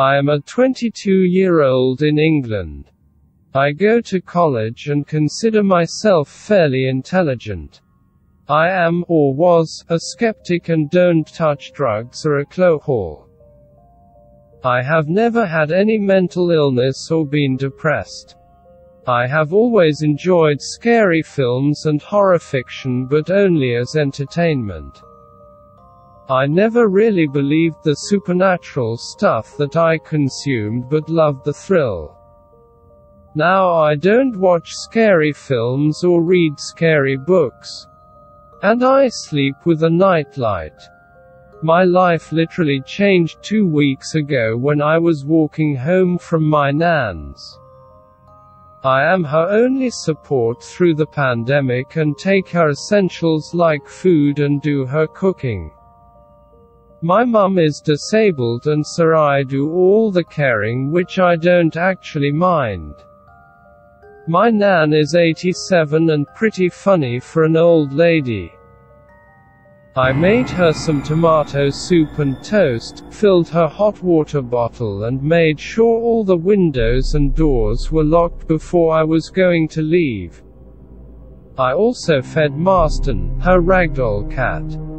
I am a 22 year old in England. I go to college and consider myself fairly intelligent. I am, or was, a skeptic and don't touch drugs or alcohol. I have never had any mental illness or been depressed. I have always enjoyed scary films and horror fiction but only as entertainment. I never really believed the supernatural stuff that I consumed but loved the thrill. Now I don't watch scary films or read scary books. And I sleep with a nightlight. My life literally changed two weeks ago when I was walking home from my nan's. I am her only support through the pandemic and take her essentials like food and do her cooking. My mum is disabled and so I do all the caring which I don't actually mind. My nan is 87 and pretty funny for an old lady. I made her some tomato soup and toast, filled her hot water bottle and made sure all the windows and doors were locked before I was going to leave. I also fed Marston, her ragdoll cat.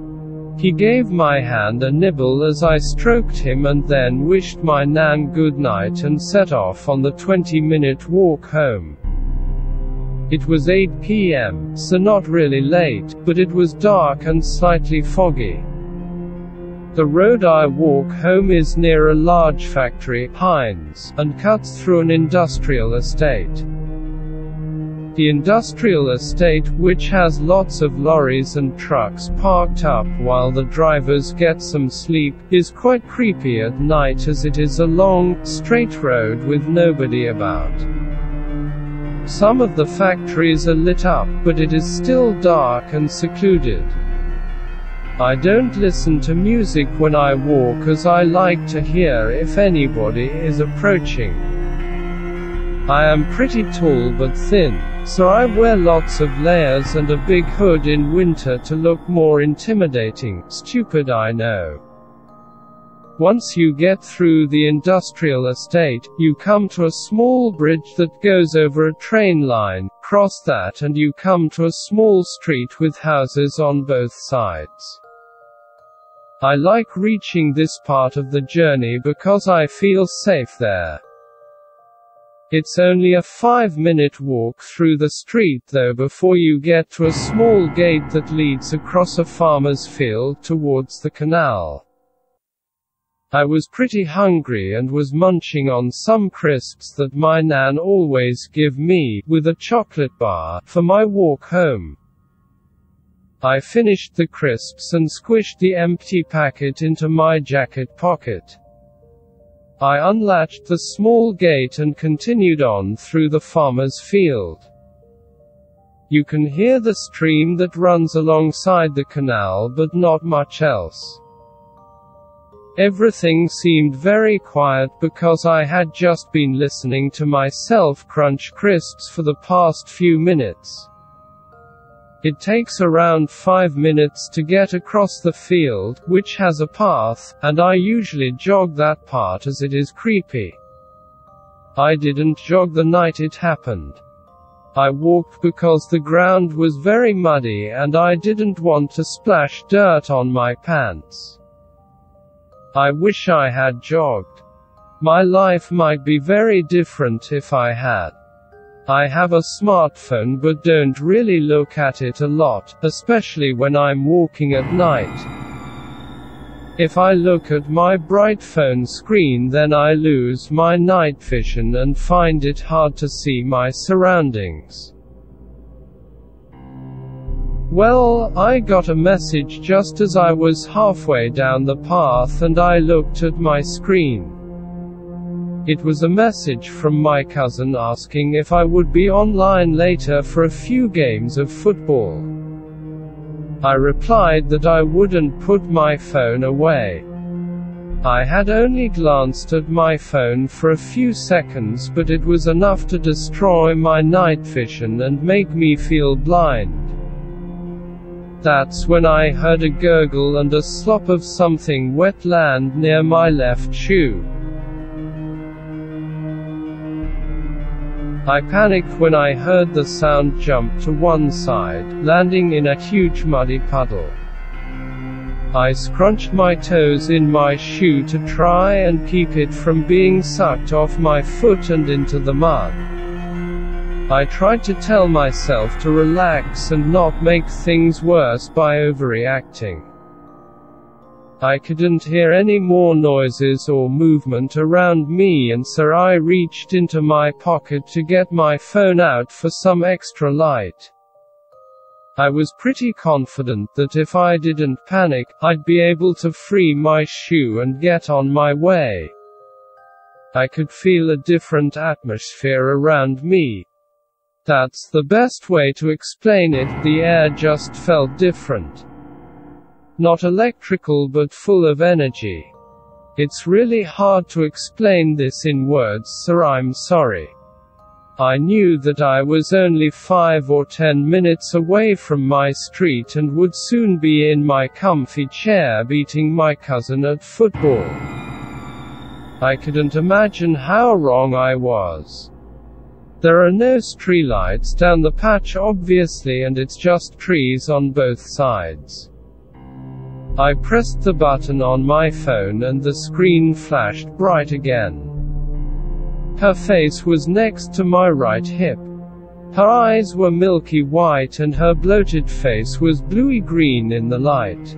He gave my hand a nibble as I stroked him and then wished my Nan good night and set off on the 20 minute walk home. It was 8 pm, so not really late, but it was dark and slightly foggy. The road I walk home is near a large factory, Heinz, and cuts through an industrial estate. The industrial estate, which has lots of lorries and trucks parked up while the drivers get some sleep, is quite creepy at night as it is a long, straight road with nobody about. Some of the factories are lit up, but it is still dark and secluded. I don't listen to music when I walk as I like to hear if anybody is approaching. I am pretty tall but thin, so I wear lots of layers and a big hood in winter to look more intimidating. Stupid I know. Once you get through the industrial estate, you come to a small bridge that goes over a train line, cross that and you come to a small street with houses on both sides. I like reaching this part of the journey because I feel safe there. It's only a five minute walk through the street though before you get to a small gate that leads across a farmer's field towards the canal. I was pretty hungry and was munching on some crisps that my nan always give me, with a chocolate bar, for my walk home. I finished the crisps and squished the empty packet into my jacket pocket. I unlatched the small gate and continued on through the farmer's field. You can hear the stream that runs alongside the canal but not much else. Everything seemed very quiet because I had just been listening to myself crunch crisps for the past few minutes. It takes around 5 minutes to get across the field, which has a path, and I usually jog that part as it is creepy. I didn't jog the night it happened. I walked because the ground was very muddy and I didn't want to splash dirt on my pants. I wish I had jogged. My life might be very different if I had. I have a smartphone but don't really look at it a lot, especially when I'm walking at night. If I look at my bright phone screen then I lose my night vision and find it hard to see my surroundings. Well, I got a message just as I was halfway down the path and I looked at my screen. It was a message from my cousin asking if I would be online later for a few games of football. I replied that I wouldn't put my phone away. I had only glanced at my phone for a few seconds but it was enough to destroy my night vision and make me feel blind. That's when I heard a gurgle and a slop of something wet land near my left shoe. I panicked when I heard the sound jump to one side, landing in a huge muddy puddle. I scrunched my toes in my shoe to try and keep it from being sucked off my foot and into the mud. I tried to tell myself to relax and not make things worse by overreacting. I couldn't hear any more noises or movement around me and so I reached into my pocket to get my phone out for some extra light. I was pretty confident that if I didn't panic, I'd be able to free my shoe and get on my way. I could feel a different atmosphere around me. That's the best way to explain it, the air just felt different. Not electrical but full of energy. It's really hard to explain this in words, so I'm sorry. I knew that I was only five or ten minutes away from my street and would soon be in my comfy chair beating my cousin at football. I couldn't imagine how wrong I was. There are no streetlights down the patch obviously and it's just trees on both sides. I pressed the button on my phone and the screen flashed bright again. Her face was next to my right hip. Her eyes were milky white and her bloated face was bluey green in the light.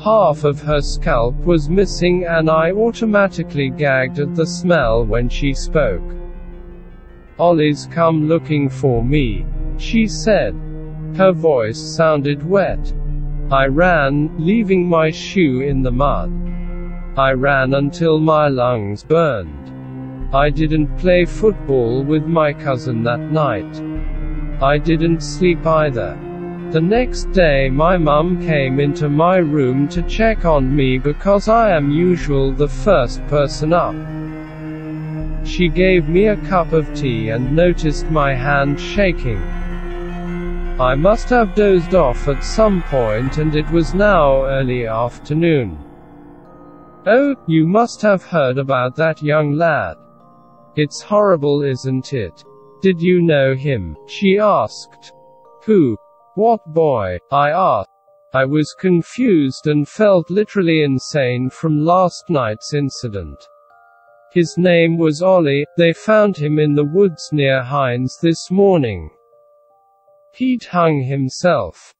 Half of her scalp was missing and I automatically gagged at the smell when she spoke. Ollie's come looking for me, she said. Her voice sounded wet. I ran, leaving my shoe in the mud. I ran until my lungs burned. I didn't play football with my cousin that night. I didn't sleep either. The next day my mum came into my room to check on me because I am usual the first person up. She gave me a cup of tea and noticed my hand shaking. I must have dozed off at some point and it was now early afternoon. Oh, you must have heard about that young lad. It's horrible, isn't it? Did you know him? She asked. Who? What boy? I asked. I was confused and felt literally insane from last night's incident. His name was Ollie, they found him in the woods near Heinz this morning. He'd hung himself.